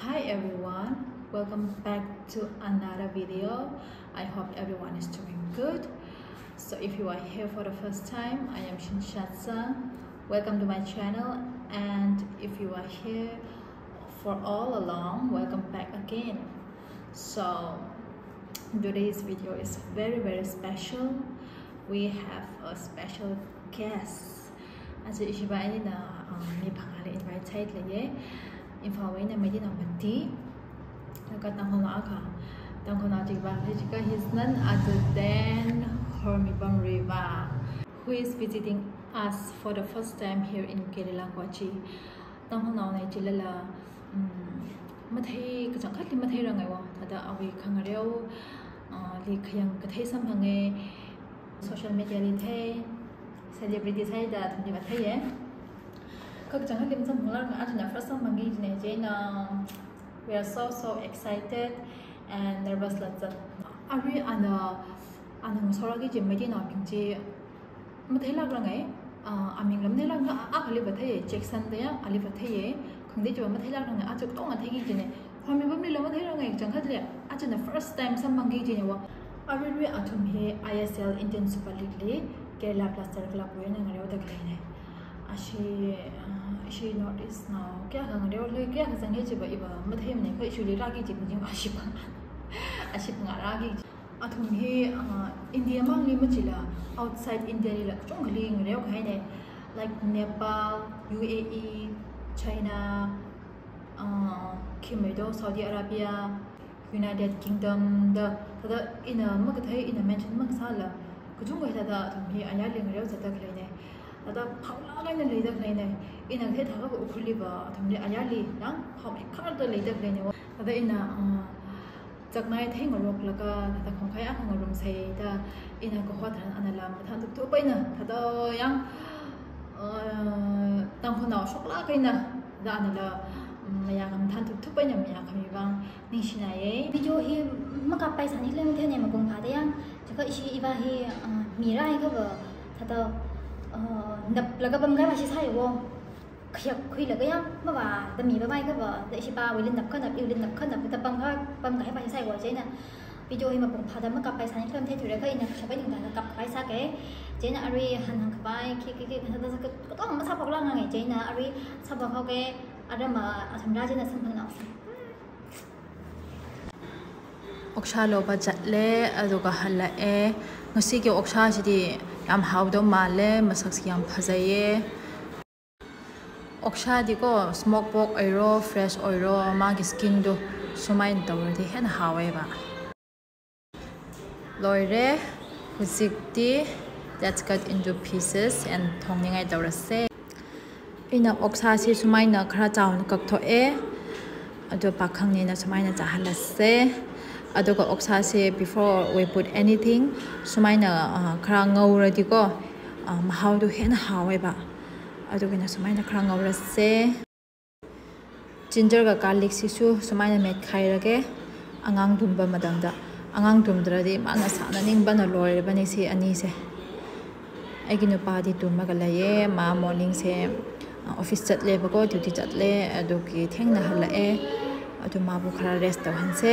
Hi everyone, welcome back to another video. I hope everyone is doing good. So if you are here for the first time, I am Shinshatsa. Welcome to my channel and if you are here for all along, welcome back again. So today's video is very very special. We have a special guest. As you can see, mi phangale invite le infawai na mai di nong mati ka tang hong ka tang hong na ji ba ji ka his none other than Hormibam Riva, who is visiting us for the first time here in Kerala Kochi. Tang hong na ne ji la là, mà thấy cái chẳng khác thì mà thấy rằng ngày qua thật là vì khăng rêu ờ, thì khăng cái thấy xăm hàng social media thì thấy celebrity thấy đã thậm chí mà thấy vậy Kakchang halim tsam mular nga ajna frasam mangi jine jena. Um, we are so so excited and nervous latsa. Ari ana ana ngsoragi je medi na pingje mathela gra ngai uh, aming lamne la nga a khali bathaye Jackson de ya ali bathaye khangde je mathela gra ngai ajok tonga thegi jine. Khami bamni la mathela ngai jang khadle ajna first time sam mangi jine wa. Ari ri athum he ISL Indian Super League le Kerala Blasters club wo ne ngare odak le ne. she uh, she notice now. Kya khang reo le kya khang ge jiba iba? Ma thei ne khoi shuli ra gi jib jing ashi pa ashi pa ra gi a thum he uh, india ma ni ma chila outside india ni la chung li ng reo khai ne. Like nepal uae china uh kimedo saudi arabia united kingdom the the in a ma thei in a mention ma sala kujung ga da thum he aya le reo zata khle ne. ᱟᱫᱟ ᱯᱷᱟᱣᱞᱟ ᱞᱟᱭᱱᱟ ᱞᱮᱫᱟ ᱞᱟᱭᱱᱟ ᱤᱱᱟ ᱜᱮ ᱫᱟᱜᱟ ᱩᱯᱷᱩᱞᱤ ᱵᱟ ᱛᱟᱢᱞᱮ ᱟᱭᱟᱞᱤ ᱱᱟᱝ ᱯᱷᱟᱣ ᱠᱷᱟᱨ ᱫᱚ ᱞᱮᱫᱟ ᱞᱟᱭᱱᱟ ᱟᱫᱟ ᱤᱱᱟ ᱡᱟᱜᱱᱟᱭ ᱛᱮ ᱜᱚᱞᱚᱠ ᱞᱟᱜᱟ ᱛᱟ ᱠᱷᱚᱝᱠᱷᱟᱭ ᱟ ᱦᱚᱸ ᱨᱚᱢ ᱥᱮ ᱛᱟ ᱤᱱᱟ ᱠᱚ ᱦᱚᱛ ᱦᱟᱱ ᱟᱱᱟᱞᱟ ᱢᱟᱛᱷᱟ ᱫᱩᱠ ᱛᱚ ᱯᱟᱭᱱᱟ ᱛᱟᱫᱚ ᱭᱟᱝ ᱛᱟᱢ ᱠᱷᱚᱱᱟ ᱥᱚᱠᱞᱟ ᱠᱟᱭᱱᱟ ᱫᱟ ᱟᱱᱟᱞᱟ mayang am than thup thup pa nyam ya khami bang ni shina ye video hi ma ka pai sani le me the ne ma gong pha de yang ta ka ishi iba hi mi rai ka ba ta ngập là các bấm cái mà chị sai rồi khi khi là cái á mà bà ta mì bà bay cái vợ để chị ba với linh đập khăn đập yêu linh đập khăn đập người ta bấm cái bấm cái bà chị sai rồi chứ nè ví dụ mà cũng phải mà cặp bài sáng thêm thế thì đấy cái nè sẽ phải đừng là cặp bài sáng cái chứ nè ari hàn hàn cặp bài khi khi khi người ta cái có không mà sắp học lang ngày chứ nè ari sắp học cái ari mà thầm ra chứ nè sắp học nào ꯑꯣꯛꯁꯥ ꯂꯧꯕ ꯆꯠꯂꯦ ꯑꯗꯨꯒ ꯍꯜꯂꯛꯑꯦ ꯉꯁꯤꯒꯤ ꯑꯣꯛꯁꯥꯁꯤꯗꯤ ꯌꯥꯝ ꯍꯥꯎꯗꯧ ꯃꯥꯜꯂꯦ ꯃꯁꯛꯁꯤ ꯌꯥꯝ ꯐꯖꯩꯌꯦ ꯑꯣꯛꯁꯥꯗꯤꯀꯣ ꯁ꯭ꯃꯣꯛ ꯄꯣꯛ ꯑꯣꯏꯔꯣ ꯐ꯭ꯔꯦꯁ ꯑꯣꯏꯔꯣ ꯃꯥꯒꯤ ꯁ꯭ꯀꯤꯟꯗꯣ ꯁꯨꯃꯥꯏꯅ ꯇꯧꯔꯗꯤ ꯍꯦꯟꯅ ꯍꯥꯎꯋꯦꯕ ꯂꯣꯏꯔꯦ ꯍꯧꯖꯤꯛꯇꯤ let's cut into pieces and ꯊꯣꯡꯅꯤꯡꯉꯥꯏ ꯇꯧꯔꯁꯦ ꯑꯩꯅ ꯑꯣꯛꯁꯥꯁꯤ ꯁꯨꯃꯥꯏꯅ ꯈꯔ ꯆꯥꯎꯅ ꯀꯛꯊꯣꯛꯑꯦ ꯑꯗꯣ ꯄꯥꯈꯪꯅꯤꯅ ꯁꯨꯃꯥꯏꯅ ꯆꯥꯍꯜꯂꯁꯦ ꯑꯗꯨꯒ ꯑꯣꯛꯁꯥꯁꯦ ꯕꯤꯐꯣꯔ ꯋꯤ ꯄꯨꯠ ꯑꯦꯅꯤꯊꯤꯡ ꯁꯨꯃꯥꯏꯅ ꯈꯔ ꯉꯧꯔꯗꯤꯀꯣ ꯃꯍꯥꯎꯗꯣ ꯍꯦꯟꯅ ꯍꯥꯎꯋꯦꯕ ꯑꯗꯨꯒꯤꯅ ꯁꯨꯃꯥꯏꯅ ꯈꯔ ꯉꯧꯔꯁꯦ ꯖꯤꯟꯖꯔꯒ ꯒꯥꯔꯂꯤꯛꯁꯤꯁꯨ ꯁꯨꯃꯥꯏꯅ ꯃꯦꯠꯈꯥꯏꯔꯒꯦ ꯑꯉꯥꯡ ꯇꯨꯝꯕ ꯃꯇꯝꯗ ꯑꯉꯥꯡ ꯇꯨꯝꯗ꯭ꯔꯗꯤ ꯃꯥꯅ ꯁꯥꯟꯅꯅꯤꯡꯕꯅ ꯂꯣꯏꯔꯕꯅꯤ ꯁꯤ ꯑꯅꯤꯁꯦ ꯑꯩꯒꯤ ꯅꯨꯄꯥꯗꯤ ꯇꯨꯝꯃꯒ ꯂꯩꯌꯦ ꯃꯥ ꯃꯣꯔꯅꯤꯡꯁꯦ ꯑꯣꯐꯤꯁ ꯆꯠꯂꯦꯕꯀꯣ ꯗ꯭ꯌꯨꯇꯤ ꯆꯠꯂꯦ ꯑꯗꯨꯒꯤ ꯊꯦꯡꯅ ꯍꯜꯂꯛꯑꯦ ꯑꯗꯨ ꯃꯥꯕꯨ ꯈꯔ ꯔꯦꯁ ꯇꯧꯍꯟꯁꯦ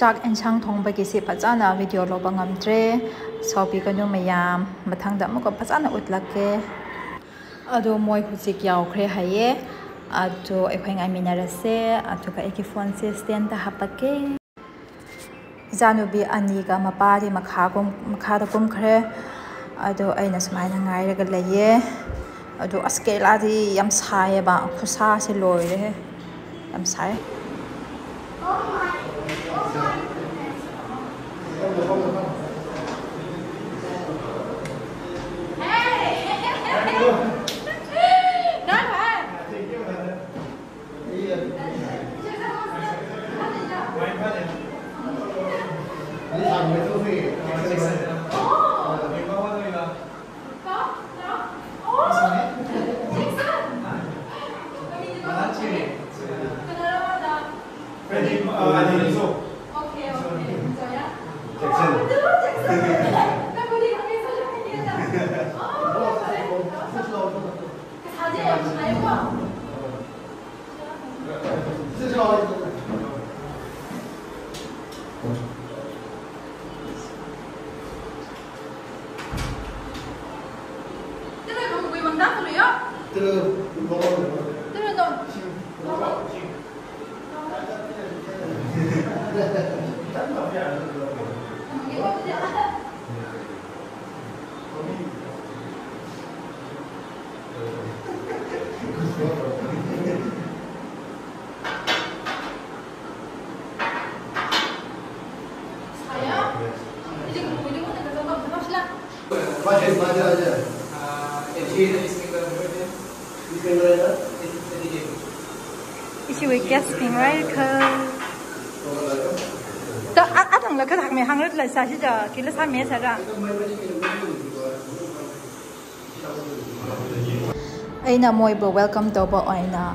chak enchang thongbagi si phachana video lo bangamtre sobi kanu mayam mathangda muko phachana utlake ado moi hujik yaw khre haye ado ekhoi ngai minarase ado ka eki phone se stand ta hapake janubi ani ga mapari makha gum makha da gum khre ado aina smaina ngai raga laye ado askela di yam saye ba khusa se loire yam saye 아, 아니 계속 Ichi we gasping right cơ. Đó á á thằng là cái thằng mày hăng rất là sao chứ giờ kia là sao mẹ sao ra. Ai na moi bo welcome to bo ai na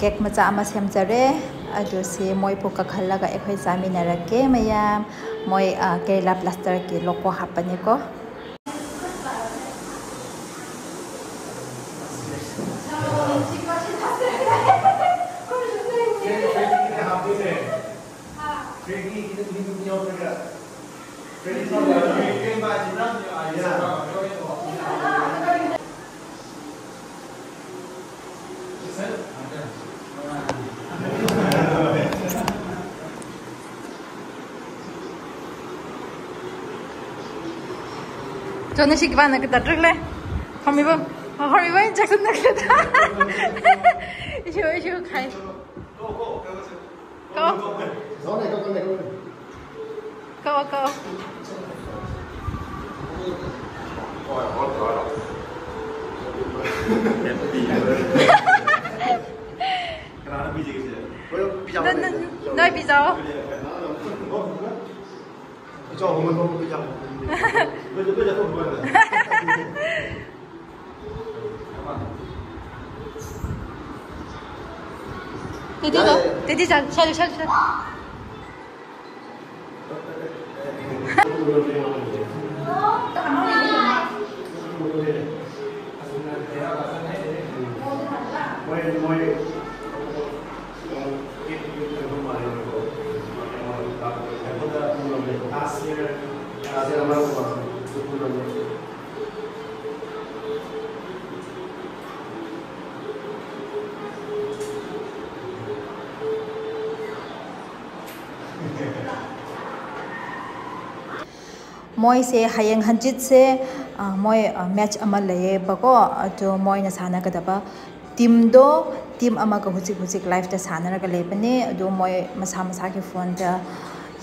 cake mà cha mà xem giờ đấy. Ado si moi po kakhala ga ekhoi zamina ra ke maya moi kerala plaster ki loko hapani ko. cho nên xích vào này cái tật trước lên không biết không không biết vậy chắc là cái tật chú chú khai cô cô cô cô bây giờ. 叫我们都不回家了，回家回家都不回来。对对对，对地上，下去下去。मोसे हयें हंजित से मोय match लेबको तो मोयन सानगदब team दो team हुजिक हुजिक लाइफ सानरग लेबने मोय मसा मसा की फ़ोन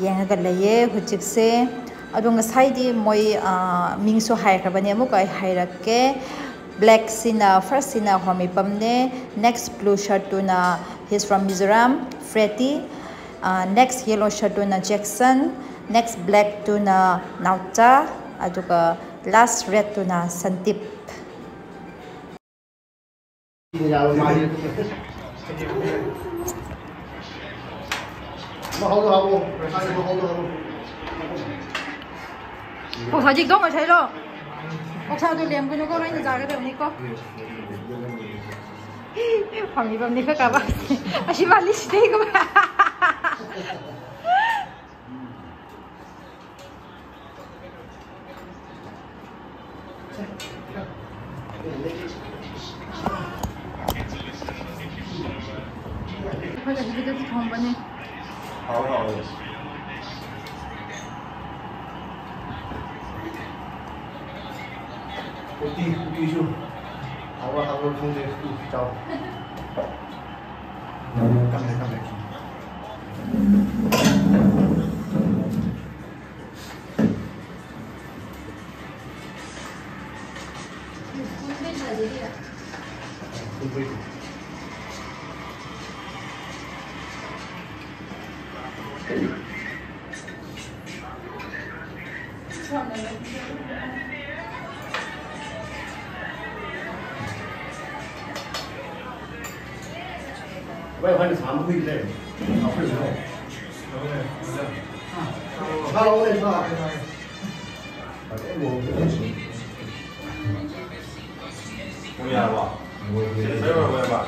यंगग ले से ꯑꯗꯣ ꯉꯁꯥꯏꯗꯤ ꯃꯣꯏ ꯃꯤꯡꯁꯨ ꯍꯥꯏꯈ꯭ꯔꯕꯅꯦ ꯑꯃꯨꯛꯀ ꯑꯩ ꯍꯥꯏꯔꯛꯀे ꯕ꯭ꯂꯦꯛꯁꯤꯅ ꯐꯥꯔꯁꯁꯤꯅ ꯍꯣꯃꯤꯄꯝꯅꯦ next blue ꯁꯔꯠꯇꯨꯅ hiss from Mizoram ꯐ꯭ꯔꯦꯇꯤ next yellow ꯁꯔꯠꯇꯨꯅ Jackson next black tuna nauta aduga last red tuna santip 옥사직 동을 차려 옥사도 램군을 걸어있는 자리를 옵니까? 밤이 밤니 그 가방 아시 발리 시대이고 ཁྱི ཕྱད མམ 어디 후기쇼 아와 하고 상대 후기죠 깜짝 깜짝 Thank you. 와이파이 안 보이길래 앞을 줘. 차 오네 차. 아, 뭐 그렇지. 뭐야 봐. 설마 뭐야 봐.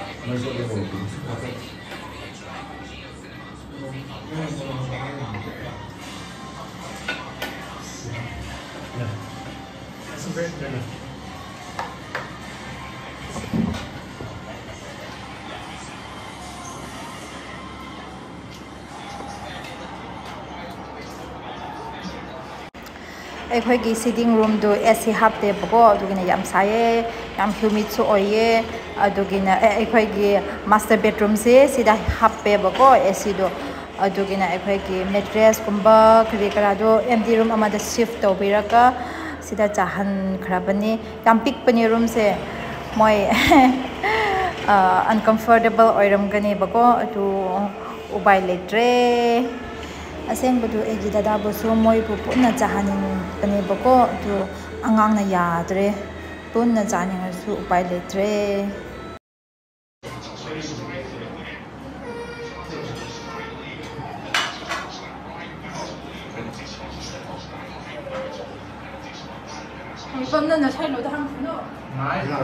ꯑꯩꯈꯣꯏꯒꯤ ꯁꯤꯇꯤꯡ ꯔꯨꯝꯗꯨ ꯑꯦ ꯁꯤ ꯍꯥꯞꯇꯦꯕꯀꯣ ꯑꯗꯨꯒꯤꯅ ꯌꯥꯝ ꯁꯥꯏꯌꯦ ꯌꯥꯝ ꯍ꯭ꯌꯨꯃꯤꯠꯁꯨ ꯑꯣꯏꯌꯦ ꯑꯗꯨꯒꯤꯅ ꯑꯦ ꯑꯩꯈꯣꯏꯒꯤ ꯃꯥꯁꯇꯔ ꯕꯦꯗꯔꯨꯝꯁꯦ ꯁꯤꯗ ꯍꯥꯞꯄꯦꯕꯀꯣ ꯑꯦ ꯁꯤꯗꯣ ꯑꯗꯨꯒꯤꯅ ꯑꯩꯈꯣꯏꯒꯤ ꯃꯦꯇ꯭ꯔꯦꯁꯀꯨꯝꯕ ꯀꯔꯤ ꯀꯔꯥꯗꯣ ꯑꯦꯝꯗꯤ ꯔꯨꯝ ꯑꯃꯗ ꯁꯤꯐ ꯇꯧꯕꯤꯔꯒ ꯁꯤꯗ ꯆꯥꯍꯟꯈ꯭ꯔꯕꯅꯤ ꯌꯥꯝ ꯄꯤꯛꯄꯅꯤ ꯔꯨꯝꯁꯦ ꯃꯣꯏ ꯑꯟꯀꯝꯐꯣꯔꯇꯦꯕꯜ ꯑꯣꯏꯔꯝꯒꯅꯦꯕꯀோ ꯑꯗꯨ ꯎꯄꯥꯏ ꯂꯩꯇ꯭ꯔꯦ ꯑꯁꯦꯡꯕꯗꯨ ꯑꯩꯒꯤ ꯗꯗꯥꯕꯨꯁꯨ ꯃꯣꯏꯕꯨ ꯄꯨꯟꯅ ꯆꯥꯍꯟꯅꯤꯡꯕꯅꯦꯕꯀꯣ ꯑꯗꯨ ꯑꯉꯥꯡꯅ ꯌꯥꯗ꯭ꯔꯦ ꯄꯨꯟꯅ ꯆꯥꯅꯤꯡꯉꯁꯨ ꯎꯄꯥꯏ ꯂꯩꯇ꯭ꯔꯦ 이거는 살로도 한국어. 아니, 나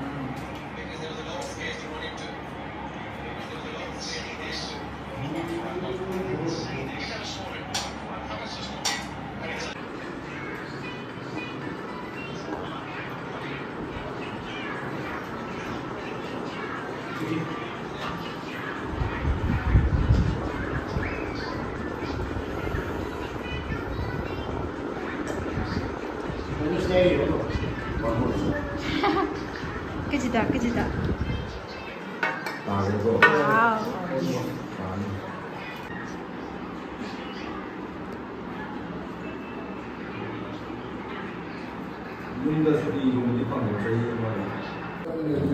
用的是第一种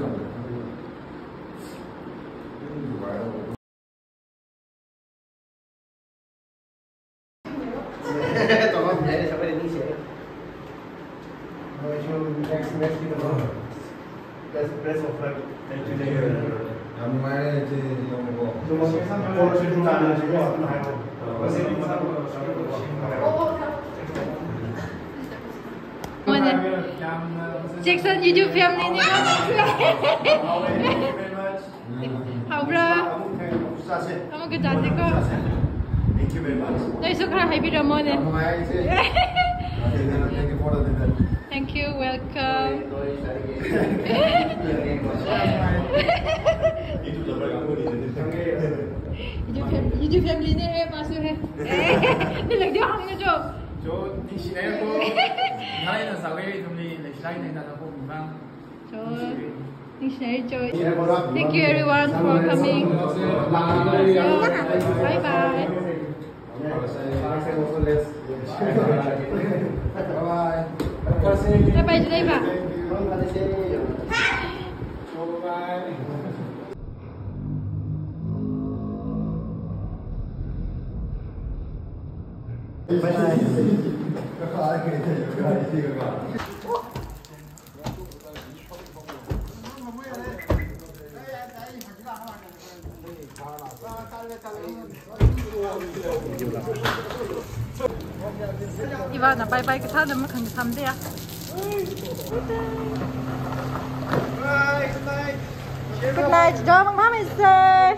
的？你玩的。哈哈，咱。người xem video này. 的。Jackson YouTube family ini kan Thank you very much. No, it's okay. Happy Ramon. Thank you. Welcome. YouTube family ni masuk you Ni lagi dia hang ni jo. Jo. Thank you everyone for coming. Bye bye. Bye bye Bye. Bye. Ivana, bye bye getan, dann kann ich haben der. Good night, Dom, Mom is safe.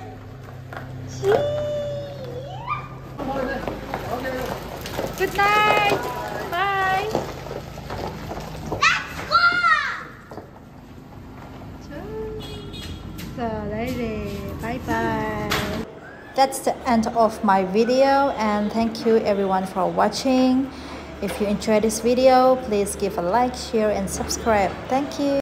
Good night. That's the end of my video and thank you everyone for watching. If you enjoyed this video, please give a like, share and subscribe. Thank you.